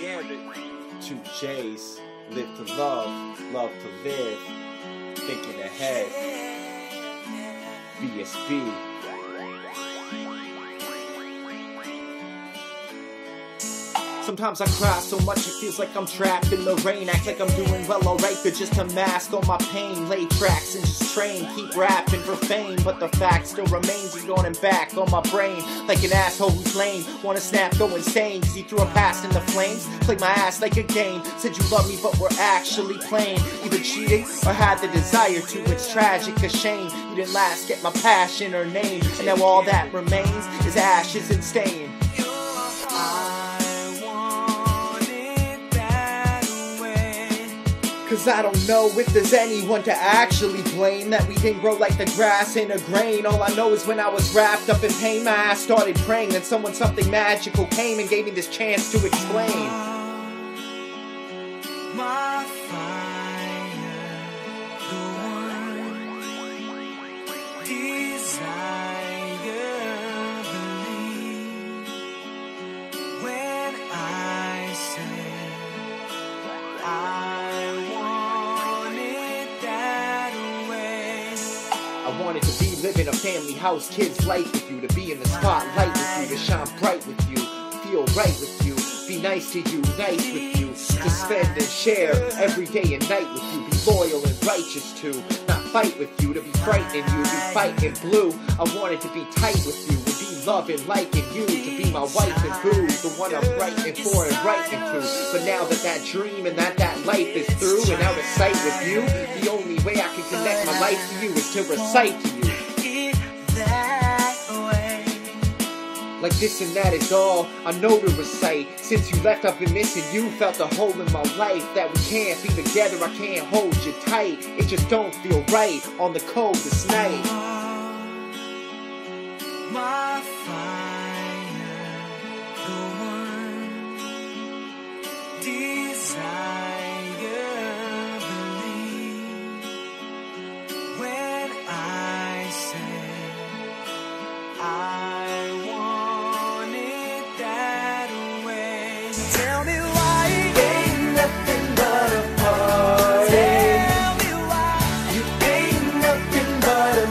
Gambit. Two J's, live to love, love to live, thinking ahead. BSB. Sometimes I cry so much it feels like I'm trapped in the rain. Act like I'm doing well, alright, but just to mask all my pain. Lay tracks and just train, keep rapping for fame. But the fact still remains, he's going back on my brain. Like an asshole who's lame. Wanna snap, go insane, cause he threw a pass in the flames. Played my ass like a game. Said you love me, but we're actually playing. Either cheating or had the desire to. It's tragic, a shame. You didn't last, get my passion or name. And now all that remains is ashes and stain. Cause I don't know if there's anyone to actually blame. That we didn't grow like the grass in a grain. All I know is when I was wrapped up in pain My ass started praying that someone something magical came And gave me this chance to explain. My fire, the one desire, wanted to be living a family house, kids' life with you To be in the spotlight with you, to shine bright with you Feel right with you, be nice to you, nice with you To spend and share every day and night with you Be loyal and righteous to, not fight with you To be frightening you, be fighting blue. I wanted to be tight with you, loving, liking you To be my wife and boo, the one I'm writing for and writing to But now that that dream and that that life is through And out of sight with you The only way I can connect my life to you is to recite to you It that way. Like this and that is all I know to recite. Since you left, I've been missing you. Felt a hole in my life that we can't be together. I can't hold you tight. It just don't feel right on the coldest night. My fire, the one desire, believe. When I said I want it that way, tell me why it ain't nothing but a party. Tell me why you ain't nothing but a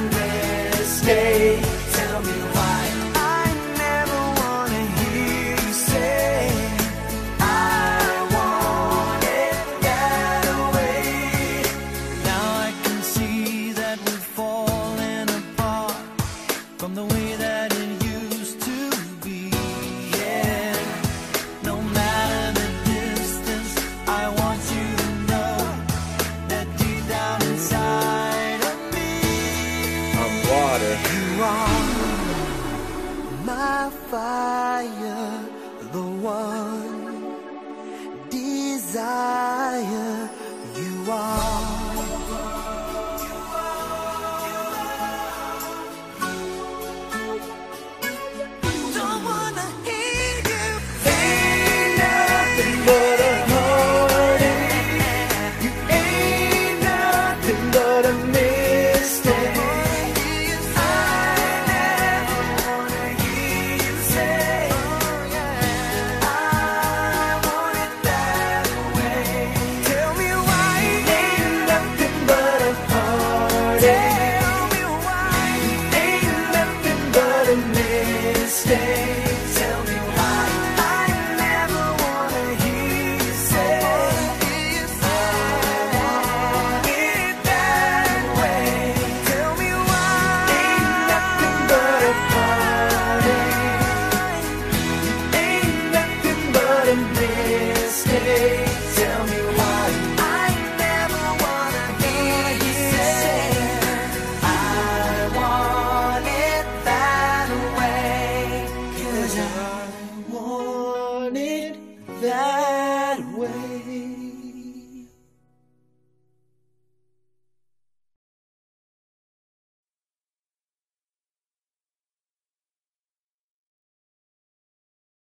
mistake. Tell me from the way that it used to be. Yeah, no matter the distance, I want you to know that deep down inside of me. I'm water. You are my fire, the one